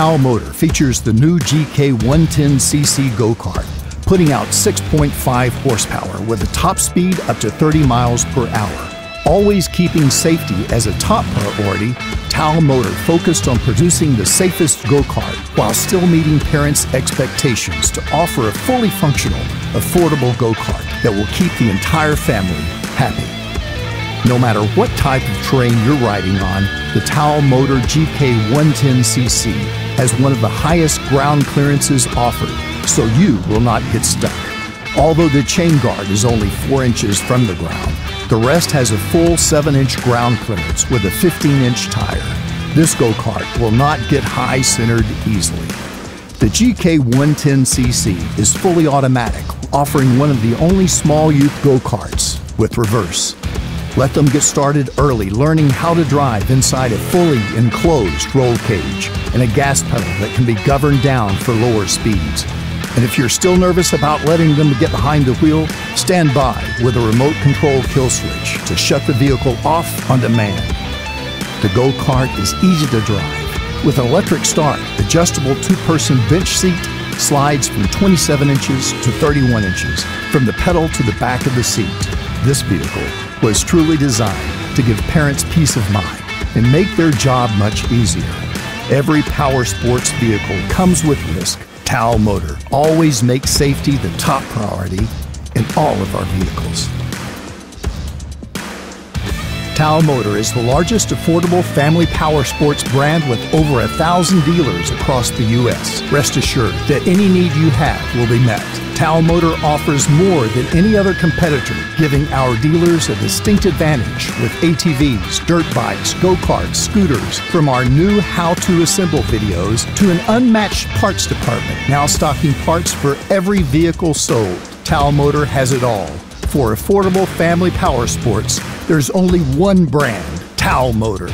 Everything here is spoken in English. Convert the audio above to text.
Tao Motor features the new GK110cc go-kart, putting out 6.5 horsepower with a top speed up to 30 miles per hour. Always keeping safety as a top priority, Tao Motor focused on producing the safest go-kart while still meeting parents' expectations to offer a fully functional, affordable go-kart that will keep the entire family happy. No matter what type of terrain you're riding on, the Tao Motor GK110cc has one of the highest ground clearances offered, so you will not get stuck. Although the chain guard is only 4 inches from the ground, the rest has a full 7 inch ground clearance with a 15 inch tire. This go kart will not get high centered easily. The GK110cc is fully automatic, offering one of the only small youth go karts with reverse. Let them get started early learning how to drive inside a fully enclosed roll cage and a gas pedal that can be governed down for lower speeds. And if you're still nervous about letting them get behind the wheel, stand by with a remote control kill switch to shut the vehicle off on demand. The Go Kart is easy to drive. With an electric start, adjustable two-person bench seat slides from 27 inches to 31 inches from the pedal to the back of the seat. This vehicle was truly designed to give parents peace of mind and make their job much easier. Every power sports vehicle comes with risk Tao Motor always makes safety the top priority in all of our vehicles. Tao Motor is the largest affordable family power sports brand with over a thousand dealers across the U.S. Rest assured that any need you have will be met. Tao Motor offers more than any other competitor, giving our dealers a distinct advantage with ATVs, dirt bikes, go karts, scooters, from our new how to assemble videos to an unmatched parts department, now stocking parts for every vehicle sold. Tao Motor has it all. For affordable family power sports, there's only one brand, Tao Motor.